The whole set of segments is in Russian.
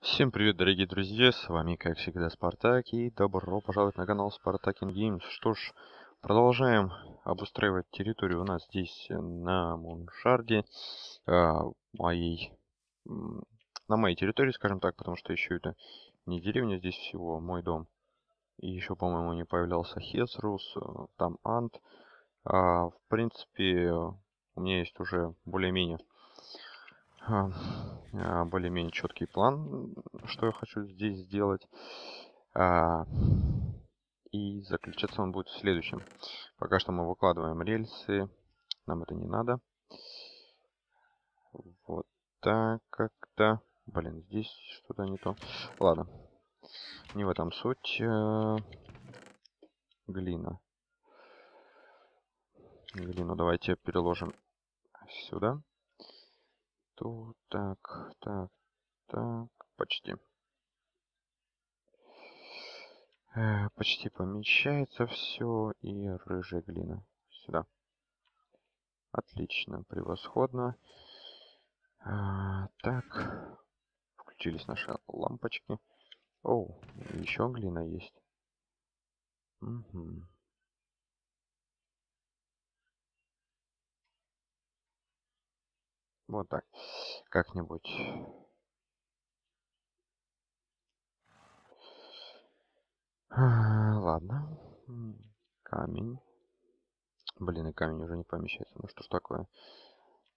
Всем привет, дорогие друзья, с вами, как всегда, Спартак, и добро пожаловать на канал Спартакин Games. Что ж, продолжаем обустраивать территорию у нас здесь, на Муншарде, э, моей, на моей территории, скажем так, потому что еще это не деревня, здесь всего мой дом. И еще, по-моему, не появлялся Хесрус, э, там Ант. А, в принципе, у меня есть уже более-менее а, более-менее четкий план, что я хочу здесь сделать. А, и заключаться он будет в следующем. Пока что мы выкладываем рельсы. Нам это не надо. Вот так как-то. Блин, здесь что-то не то. Ладно. Не в этом суть. Э, глина. Глину давайте переложим сюда. Тут так, так, так, почти. Э, почти помещается все. И рыжая глина. Сюда. Отлично, превосходно. А, так. Включились наши лампочки. О, еще глина есть. Угу. Вот так. Как-нибудь. А, ладно. Камень. Блин, и камень уже не помещается. Ну что ж такое?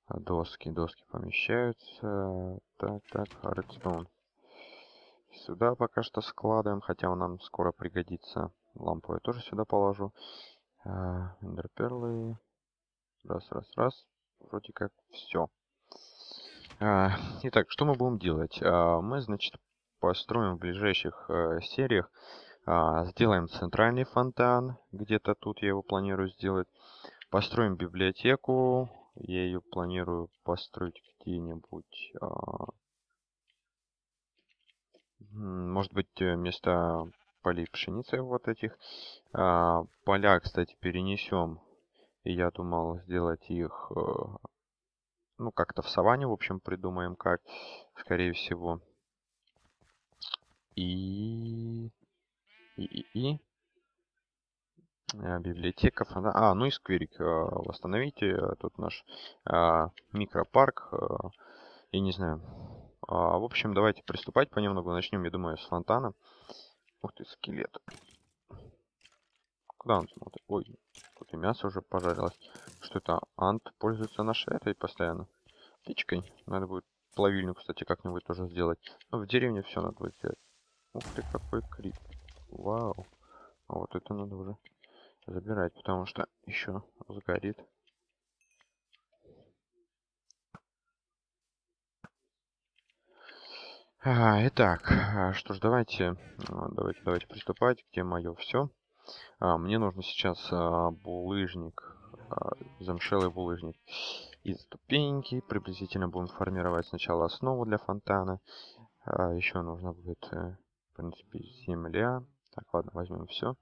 А, доски, доски помещаются. Так, так, редстоун. Сюда пока что складываем, хотя он нам скоро пригодится. Лампу я тоже сюда положу. Эндерперлы. Раз, раз, раз. Вроде как все. А, итак, что мы будем делать? А, мы, значит, построим в ближайших э, сериях, а, сделаем центральный фонтан, где-то тут я его планирую сделать. Построим библиотеку, я ее планирую построить где-нибудь, может быть, э, вместо полей пшеницы вот этих. Поля, кстати, перенесем. И я думал сделать их э, ну, как-то в саванне, в общем, придумаем как, скорее всего. И... И... И... и... А, библиотека. А, ну и скверик а, восстановите. Тут наш а, микропарк. А, я не знаю. А, в общем, давайте приступать понемногу. Начнем, я думаю, с фонтана. Ух ты, скелет. Куда он смотрит? Ой, тут и мясо уже пожарилось. Что это? Ант пользуется нашей этой постоянно. Печкой. Надо будет плавильню, кстати, как-нибудь тоже сделать. Но в деревне все надо будет сделать. Ух ты, какой крип. Вау. А вот это надо уже забирать, потому что еще сгорит. А, итак, а, что ж, давайте, а, давайте, давайте приступать. Где мое все? А, мне нужно сейчас а, булыжник, а, замшелый булыжник и ступеньки. Приблизительно будем формировать сначала основу для фонтана. Еще нужно будет, э, в принципе, земля. Так, ладно, возьмем все.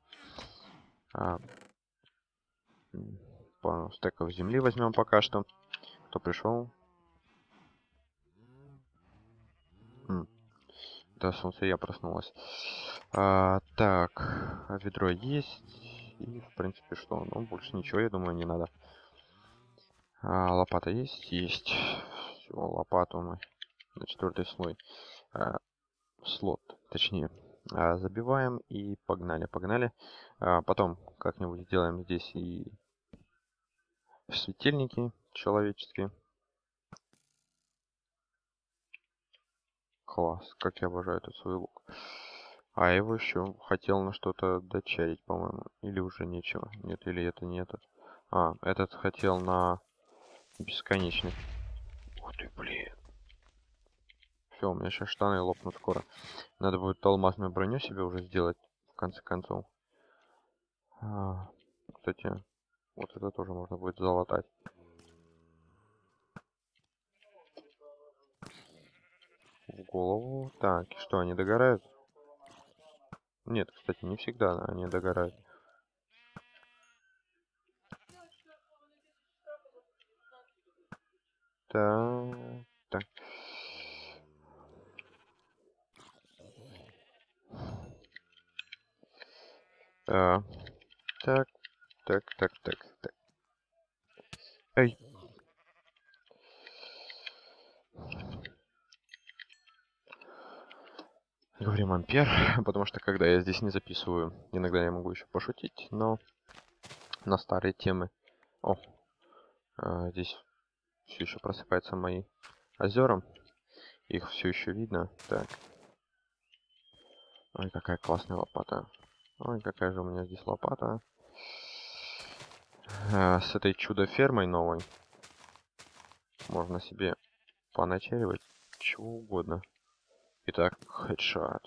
Пару стеков земли возьмем пока что. Кто пришел? Да, солнце я проснулась. А, так, ведро есть. И, в принципе, что? Ну, больше ничего, я думаю, не надо. А, лопата есть? Есть. Все, лопату мы на четвертый слой. А, слот, точнее. А, забиваем и погнали, погнали. А, потом как-нибудь сделаем здесь и светильники человеческие. Класс, как я обожаю этот свой лук. А его еще хотел на что-то дочарить, по-моему. Или уже нечего. Нет, или это не этот. А, этот хотел на бесконечный. Ух ты, блин. Все, у меня сейчас штаны лопнут скоро. Надо будет алмазную броню себе уже сделать, в конце концов. А, кстати, вот это тоже можно будет залатать. в голову. Так, что, они догорают? Нет, кстати, не всегда они догорают. Так, так. А, так, так, так, так, так. Эй, Говорим ампер, потому что когда я здесь не записываю, иногда я могу еще пошутить, но на старые темы. О, а, здесь все еще просыпаются мои озера. Их все еще видно. Так. Ой, какая классная лопата. Ой, какая же у меня здесь лопата. А, с этой чудо-фермой новой можно себе поначаривать чего угодно. Итак, хедшот.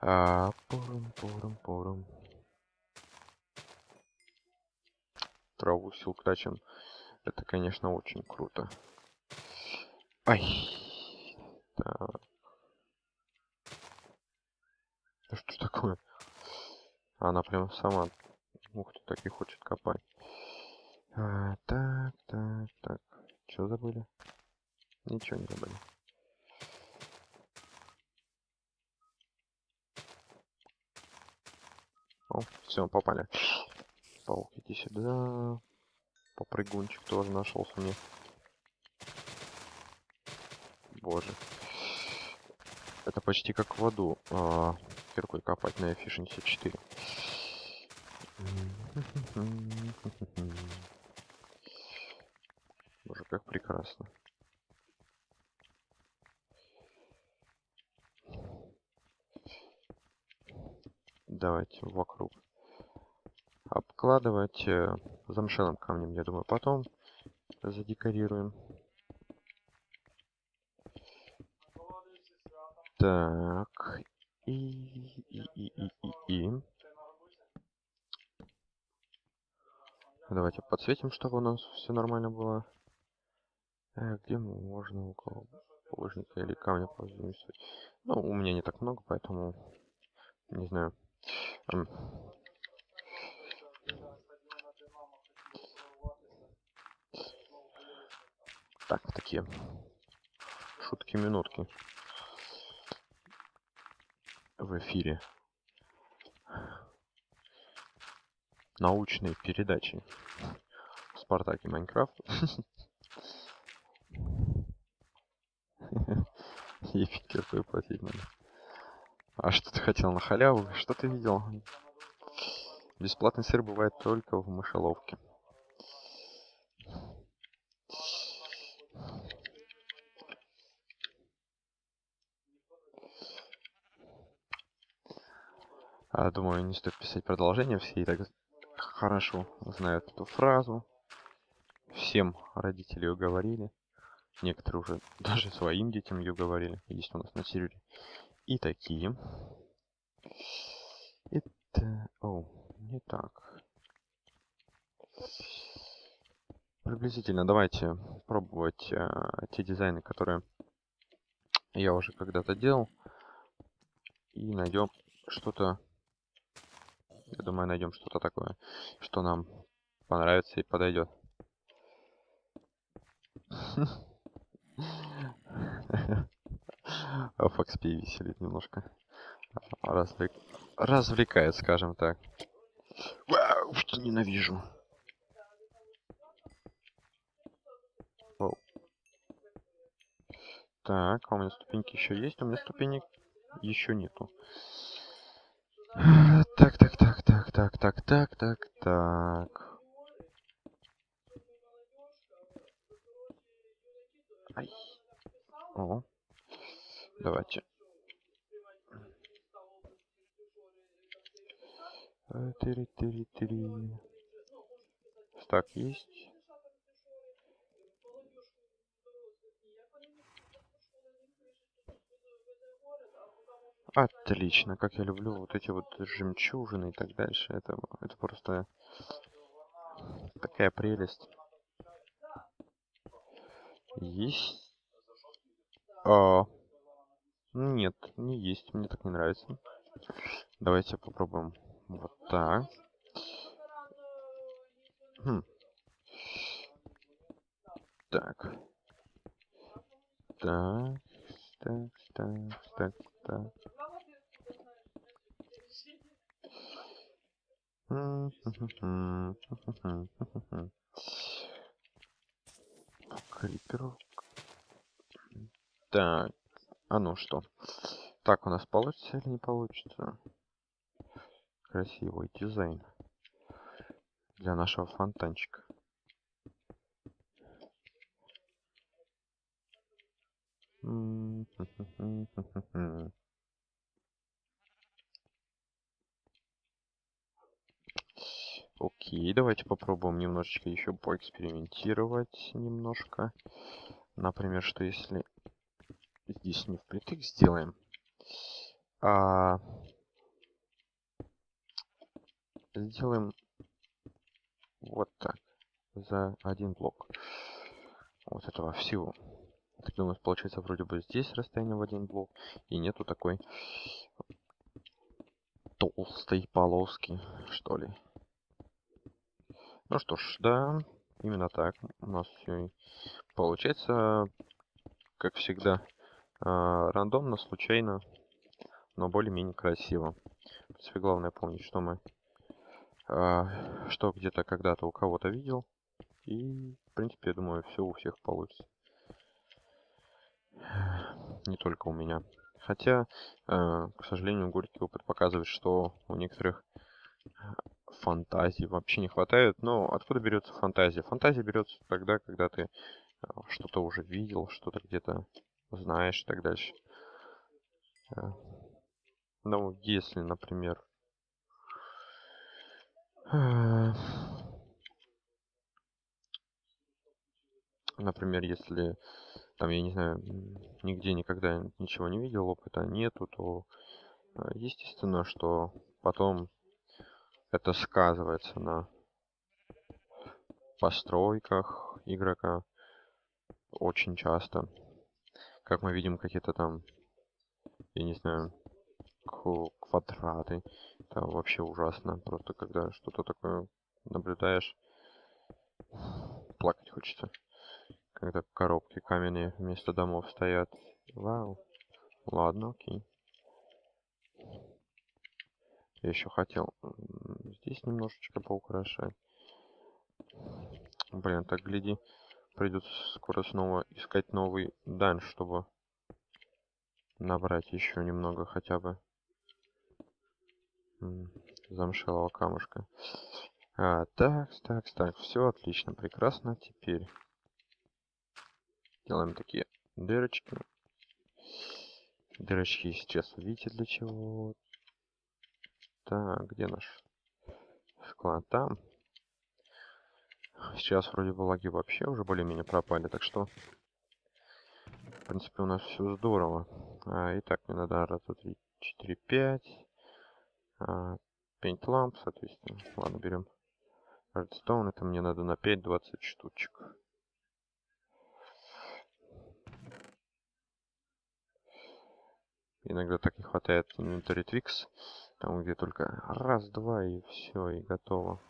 А, пурум, пурум, пурум. Траву силктачем. Это, конечно, очень круто. Ай. Так. Да что такое? Она прям сама. Ух ты, так и хочет копать. А, так, так, так. Что забыли? Ничего не забыли. О, все, попали. Паук, иди сюда. Попрыгунчик тоже нашелся мне. Боже. Это почти как в аду. А, киркой копать на Efficiency 4. Боже, как прекрасно. Давайте вокруг обкладывать э, замшелым камнем, я думаю, потом задекорируем. Так. И, и, и, и, и, и. Давайте подсветим, чтобы у нас все нормально было. Э, где можно около булыжника или камня позаимствовать? Ну, у меня не так много, поэтому не знаю. Так, такие шутки-минутки в эфире научной передачи в Спартаке Майнкрафт. Ефик, какой платить надо. А что ты хотел на халяву? Что ты видел? Бесплатный сыр бывает только в мышеловке. А, думаю, не стоит писать продолжение, все и так хорошо знают эту фразу. Всем родители ее говорили. Некоторые уже даже своим детям ее говорили. Есть у нас на сервере. И такие. Это... О, не так. Приблизительно давайте пробовать э, те дизайны, которые я уже когда-то делал. И найдем что-то я думаю, найдем что-то такое, что нам понравится и подойдет. FXP веселит немножко. Развлек... Развлекает, скажем так. Вау, что ненавижу. Воу. Так, а у меня ступеньки еще есть? У меня ступенек еще нету. Так, так, так, так, так, так, так, так, так. Ай. О. Давайте. Тыри-тыри-тыри. Так, есть. Отлично, как я люблю вот эти вот жемчужины и так дальше. Это, это просто такая прелесть. Есть? А, нет, не есть. Мне так не нравится. Давайте попробуем вот так. Хм. Так. Так, так, так, так, так. Крипер. Так, а ну что? Так у нас получится или не получится? Красивый дизайн для нашего фонтанчика. Окей, давайте попробуем немножечко еще поэкспериментировать немножко. Например, что если здесь не впритык сделаем, а сделаем вот так за один блок вот этого всего. Так у нас получается вроде бы здесь расстояние в один блок и нету такой толстой полоски, что ли. Ну что ж, да, именно так у нас все получается, как всегда, рандомно, случайно, но более-менее красиво. В принципе, главное помнить, что мы, э, что где-то когда-то у кого-то видел. И, в принципе, я думаю, все у всех получится. Не только у меня. Хотя, э, к сожалению, горький опыт показывает, что у некоторых фантазии вообще не хватает. Но откуда берется фантазия? Фантазия берется тогда, когда ты что-то уже видел, что-то где-то знаешь и так дальше. Э, ну, если, например, э, например, если там, я не знаю, нигде никогда ничего не видел, опыта нету, то естественно, что потом это сказывается на постройках игрока очень часто. Как мы видим, какие-то там, я не знаю, квадраты. Это вообще ужасно. Просто когда что-то такое наблюдаешь, плакать хочется. Когда коробки каменные вместо домов стоят. Вау. Ладно, окей. Я еще хотел здесь немножечко поукрашать. Блин, так гляди. Придется скоро снова искать новый данж, чтобы набрать еще немного хотя бы замшелого камушка. А, так, так, так, все отлично, прекрасно. Теперь делаем такие дырочки. Дырочки сейчас видите для чего. Так, где наш склад? Там. Сейчас вроде бы лаги вообще уже более-менее пропали, так что... В принципе, у нас все здорово. А, итак, мне надо раз, два, три, четыре, пять. А, ламп, соответственно. Ладно, берем Redstone. Это мне надо на 5-20 штучек. Иногда так не хватает инвентарь Twix. Там где только раз-два и все, и готово.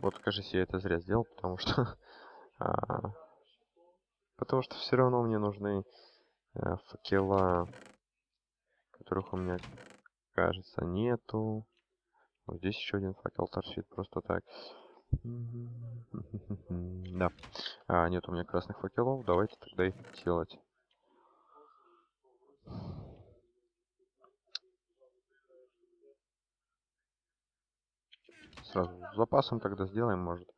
Вот, кажется, я это зря сделал, потому что... а, потому что все равно мне нужны а, факела, которых у меня, кажется, нету. Вот здесь еще один факел торчит просто так. Да. А, нет у меня красных факелов. Давайте тогда их делать. Сразу с запасом тогда сделаем, может.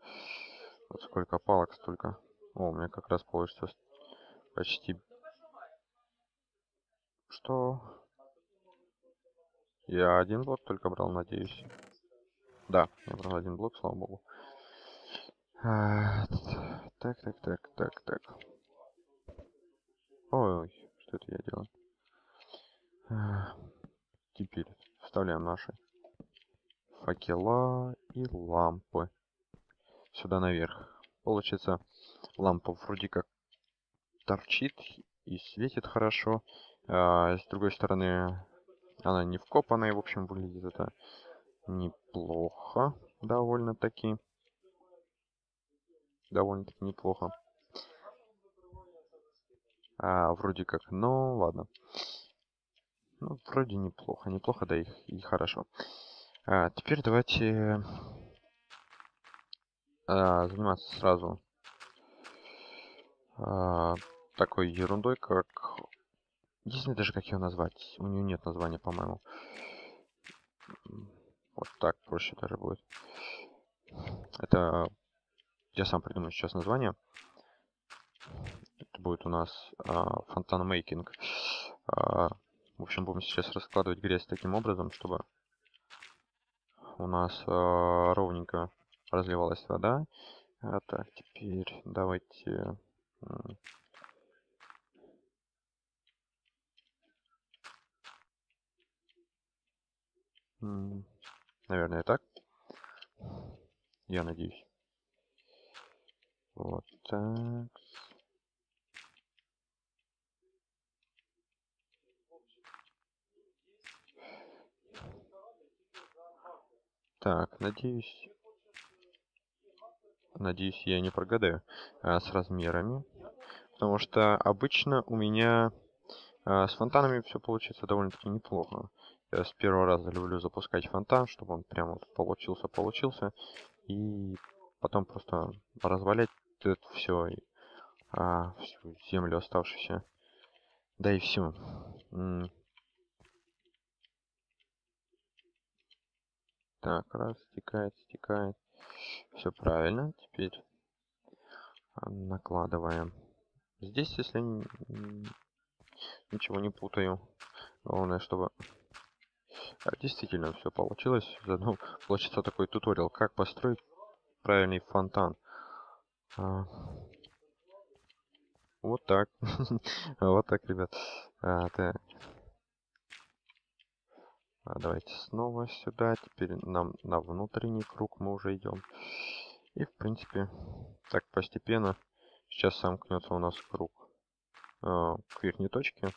Вот сколько палок, столько. О, у меня как раз получится почти... Что? Я один блок только брал, надеюсь. Да, я брал один блок, слава богу. А, так, так, так, так, так. Ой, что это я делаю? А, теперь вставляем наши факела и лампы сюда наверх. Получится, лампа вроде как торчит и светит хорошо. А с другой стороны, она не вкопанная. В общем, выглядит это неплохо. Довольно-таки. Довольно-таки неплохо. А, вроде как, ну ладно. Ну, вроде неплохо. Неплохо, да и, и хорошо. А, теперь давайте а, заниматься сразу а, такой ерундой, как... Не знаю даже, как ее назвать. У нее нет названия, по-моему. Вот так проще даже будет. Это... Я сам придумаю сейчас название. Это будет у нас а, фонтан-мейкинг. А, в общем, будем сейчас раскладывать грязь таким образом, чтобы у нас а, ровненько разливалась вода. А, так, теперь давайте... Наверное, так. Я надеюсь. Вот так. Так, надеюсь... Надеюсь, я не прогадаю а, с размерами. Потому что обычно у меня а, с фонтанами все получится довольно-таки неплохо. Я с первого раза люблю запускать фонтан, чтобы он прямо вот получился-получился. И потом просто развалять это все, а, всю землю оставшуюся. Да и все. Так, раз, стекает, стекает. Все правильно. Теперь накладываем. Здесь, если ничего не путаю, главное, чтобы а, действительно все получилось. Заодно получится такой туториал, как построить правильный фонтан. А, вот так. вот так, ребят. А, так. А давайте снова сюда. Теперь нам на внутренний круг мы уже идем. И, в принципе, так постепенно сейчас сомкнется у нас круг э, к верхней точке.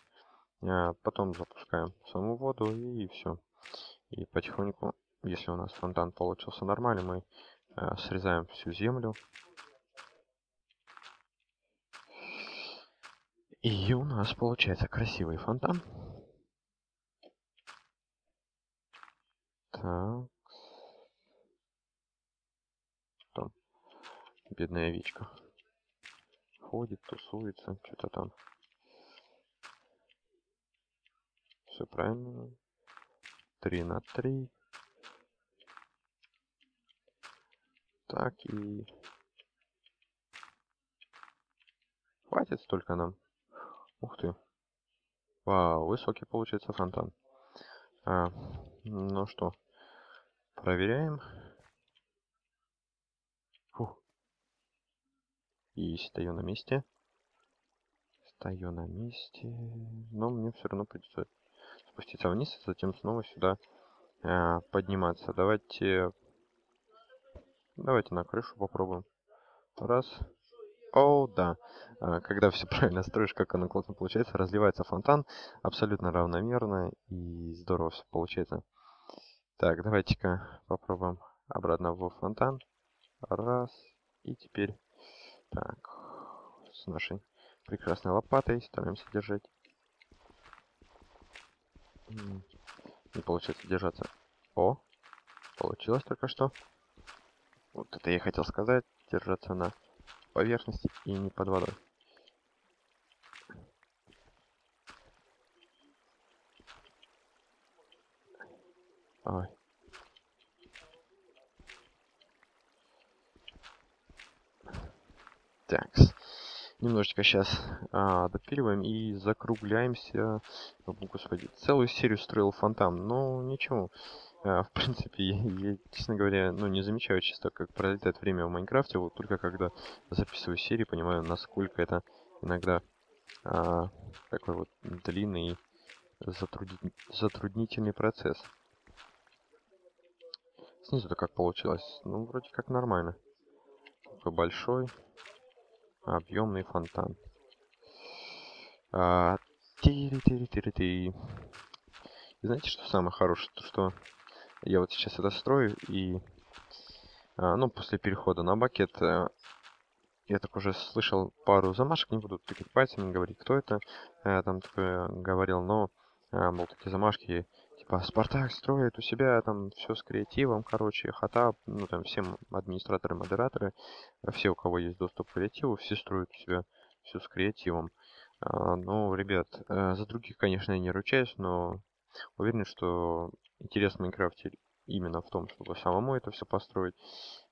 А потом запускаем саму воду и все. И потихоньку, если у нас фонтан получился нормальный, мы э, срезаем всю землю. И у нас получается красивый фонтан. Так. Там бедная овечка. Ходит, тусуется, что-то там. Все правильно. 3 на 3. Так и... Хватит столько нам. Ух ты. Вау, высокий получается фонтан. А, ну что, Проверяем. Фух. И стою на месте. Стою на месте. Но мне все равно придется спуститься вниз, и затем снова сюда э, подниматься. Давайте... Давайте на крышу попробуем. Раз. О, да. А, когда все правильно строишь, как оно классно получается, разливается фонтан абсолютно равномерно и здорово все получается. Так, давайте-ка попробуем обратно в фонтан. Раз. И теперь, так, с нашей прекрасной лопатой стараемся держать. Не получается держаться. О, получилось только что. Вот это я хотел сказать. Держаться на поверхности и не под водой. Ой. Так. Немножечко сейчас а, допиливаем и закругляемся. О, господи, целую серию строил фонтан. Но ничего. А, в принципе, я, честно говоря, ну, не замечаю часто, как пролетает время в Майнкрафте. Вот только когда записываю серии, понимаю, насколько это иногда а, такой вот длинный и затруднительный процесс. Снизу-то как получилось? Ну, вроде как нормально. Такой большой, объемный фонтан. А, тири тири тири ти Знаете, что самое хорошее? То, что я вот сейчас это строю, и а, ну, после перехода на бакет а, я так уже слышал пару замашек, не буду тыкать пальцами говорить, кто это, а, там такое говорил, но, а, мол, такие замашки Типа, Спартак строит у себя там все с креативом, короче, хата, ну там всем администраторы, модераторы, все, у кого есть доступ к креативу, все строят у себя все с креативом. А, ну, ребят, э, за других, конечно, я не ручаюсь, но уверен, что интерес в Майнкрафте именно в том, чтобы самому это все построить.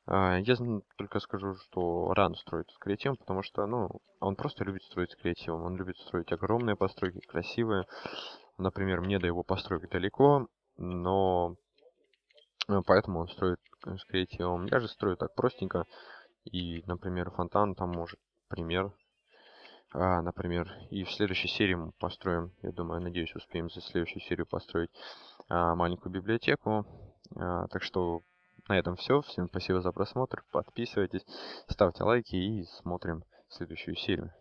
А, я только скажу, что рано строить с креативом, потому что, ну, он просто любит строить с креативом. Он любит строить огромные постройки, красивые. Например, мне до его построек далеко, но э, поэтому он строит с креативом. Я же строю так простенько. И, например, фонтан там может пример. А, например, и в следующей серии мы построим, я думаю, надеюсь, успеем за следующую серию построить а, маленькую библиотеку. А, так что на этом все. Всем спасибо за просмотр. Подписывайтесь, ставьте лайки и смотрим следующую серию.